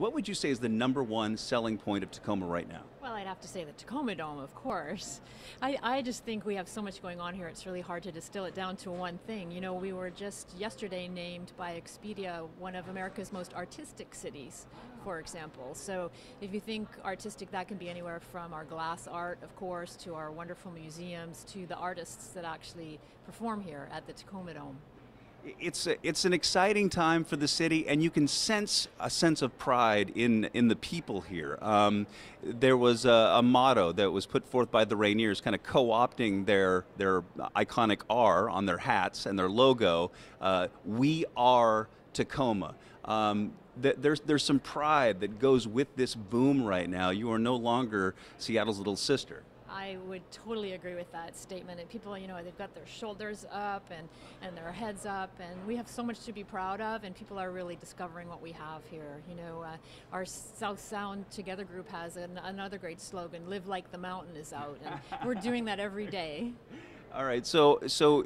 What would you say is the number one selling point of Tacoma right now? Well, I'd have to say the Tacoma Dome, of course. I, I just think we have so much going on here, it's really hard to distill it down to one thing. You know, we were just yesterday named by Expedia one of America's most artistic cities, for example. So if you think artistic, that can be anywhere from our glass art, of course, to our wonderful museums, to the artists that actually perform here at the Tacoma Dome. It's a, it's an exciting time for the city, and you can sense a sense of pride in in the people here. Um, there was a, a, motto that was put forth by the Rainiers, kind of co-opting their their iconic R on their hats and their logo. Uh, we are Tacoma. Um, there's there's some pride that goes with this boom right now. You are no longer Seattle's little sister. I would totally agree with that statement. And people, you know, they've got their shoulders up and, and their heads up, and we have so much to be proud of, and people are really discovering what we have here. You know, uh, our South Sound Together group has an, another great slogan live like the mountain is out, and we're doing that every day. All right. So, so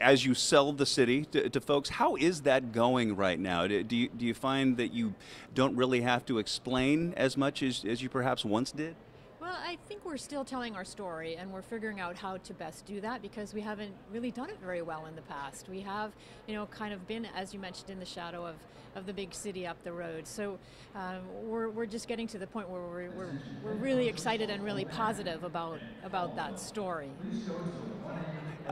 as you sell the city to, to, folks, how is that going right now? Do you, do you find that you don't really have to explain as much as, as you perhaps once did? Well, I think we're still telling our story and we're figuring out how to best do that because we haven't really done it very well in the past. We have, you know, kind of been, as you mentioned, in the shadow of, of the big city up the road. So um, we're, we're just getting to the point where we're, we're, we're really excited and really positive about, about that story.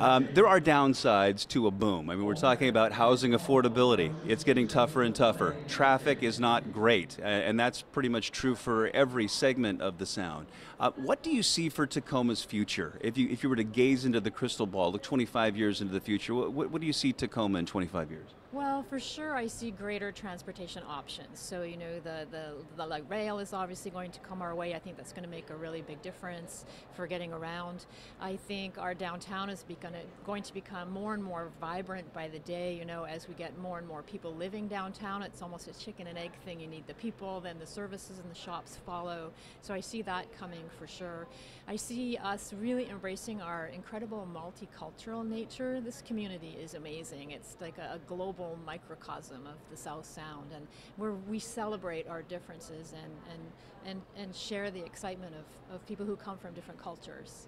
Um, there are downsides to a boom. I mean, we're talking about housing affordability. It's getting tougher and tougher. Traffic is not great, and that's pretty much true for every segment of the sound. Uh, what do you see for Tacoma's future? If you, if you were to gaze into the crystal ball, look 25 years into the future, what, what do you see Tacoma in 25 years? Well, for sure, I see greater transportation options. So, you know, the, the, the light rail is obviously going to come our way. I think that's going to make a really big difference for getting around. I think our downtown is going to become more and more vibrant by the day. You know, as we get more and more people living downtown, it's almost a chicken and egg thing. You need the people, then the services and the shops follow. So I see that coming for sure. I see us really embracing our incredible multicultural nature. This community is amazing. It's like a, a global global microcosm of the South Sound, and where we celebrate our differences and, and, and, and share the excitement of, of people who come from different cultures.